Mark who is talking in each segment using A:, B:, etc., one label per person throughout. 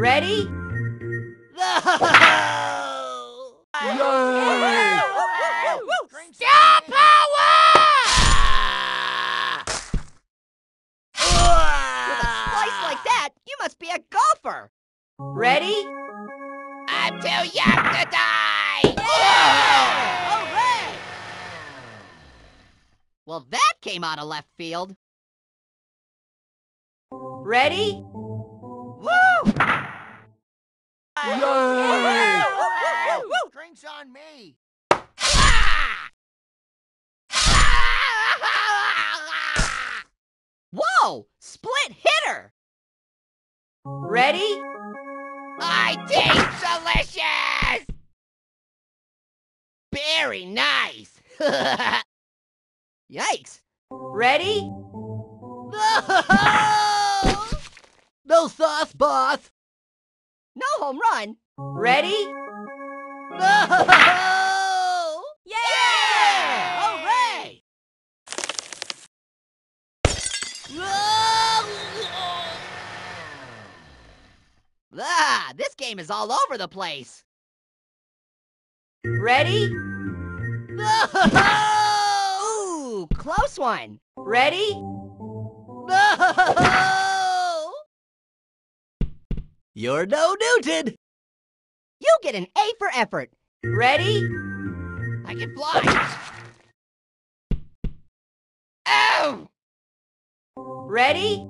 A: Ready?
B: Star power!
A: With a slice like that, you must be a golfer. Ready?
B: I'm too young to die!
A: Hooray! Well, that came out of left field. Ready? Woo!
B: Drinks on me!
A: Whoa! Split hitter! Ready?
B: I taste delicious! Very nice!
A: Yikes! Ready?
B: no sauce, boss!
A: No home run. Ready?
B: No!
A: Yeah! Hooray! Ah, this game is all over the place. Ready? Ooh, close one. Ready?
B: You're no Newton!
A: You get an A for effort. Ready?
B: I can fly! Ow!
A: Ready?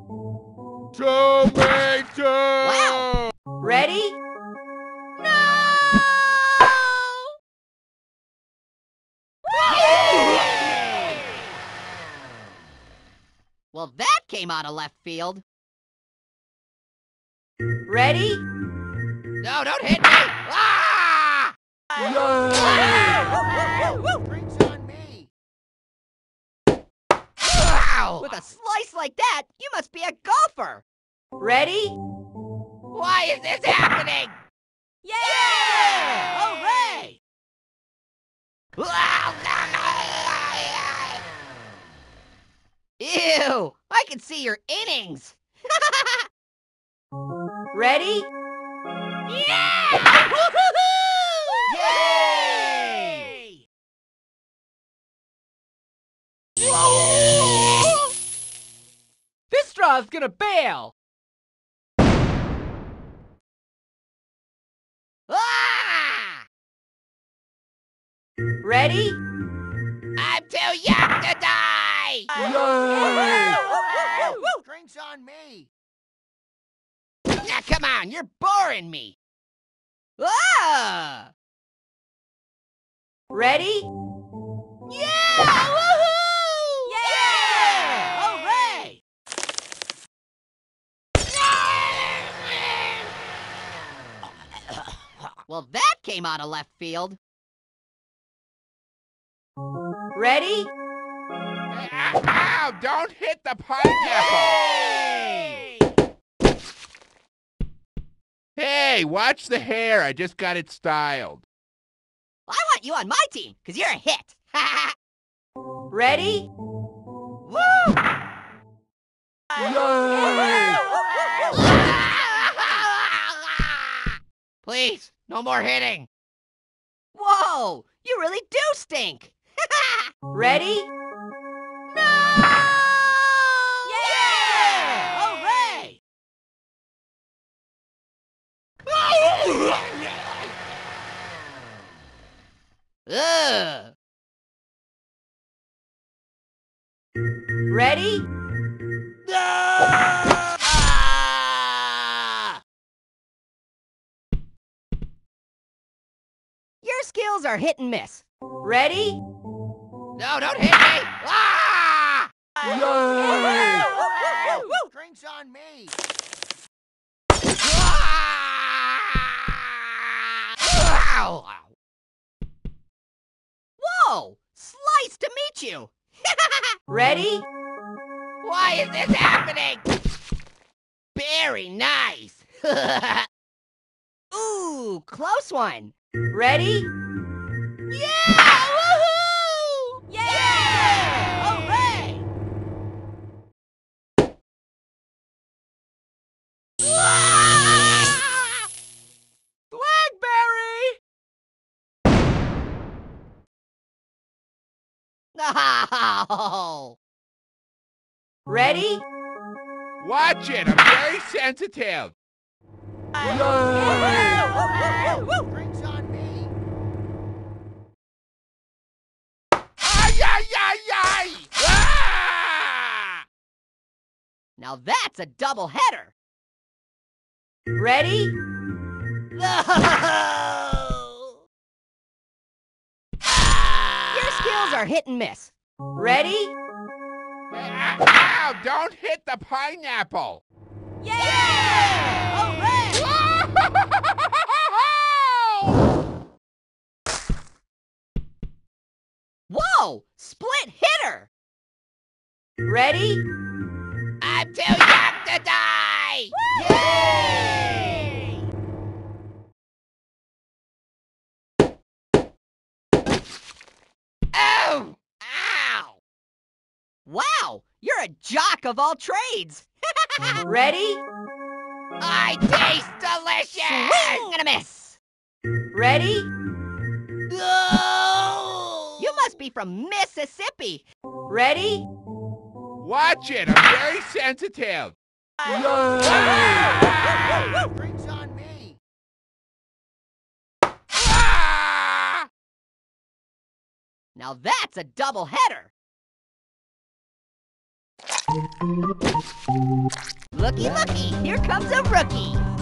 C: Tomato!
A: Wow. Ready? No! Well, that came out of left field. Ready?
B: No, don't hit me! Ah! Drinks on me! Ow!
A: With a slice like that, you must be a golfer. Ready?
B: Why is this happening?
A: Yeah! Hooray! Ew! I can see your innings. Ready?
B: Yeah!
A: Yay!
D: This straw's gonna bail!
A: Ah! Ready?
B: I'm too young to die! Drinks on me! Now come on, you're boring me!
A: Ah! Ready?
B: Yeah! Woohoo!
A: Yeah! Hooray! Well, that came out of left field. Ready?
C: Ow! Don't hit the pineapple! Hey, watch the hair. I just got it styled.
A: I want you on my team, because you're a hit. Ready? Woo!
B: Please, no more hitting!
A: Whoa! You really do stink! Ready?
B: Ugh!
A: Ready?
B: Ah!
A: Your skills are hit and miss. Ready?
B: No, don't hit me! Ah! Drinks on me! Ah! Ow!
A: Whoa! Slice to meet you! Ready?
B: Why is this happening? Very nice!
A: Ooh, close one. Ready? Ready?
C: Watch it. I'm very sensitive.
B: Drinks on me.
C: Ay, ay, ay, ay! Ah!
A: Now that's a double header. Ready? Your skills are hit and miss. Ready?
C: Ow! Don't hit the pineapple.
A: Yeah! Hooray! Whoa! Split hitter! Ready?
B: I'm too young to die.
A: Yay!
B: Oh! Ow!
A: Wow! You're a jock of all trades! Ready?
B: I taste delicious.
A: Swing and a miss! Ready?
B: No!
A: You must be from Mississippi! Ready?
C: Watch it. I'm very sensitive.
B: Drinks on me.
C: Ah!
A: Now that's a double header! Looky, looky, here comes a rookie!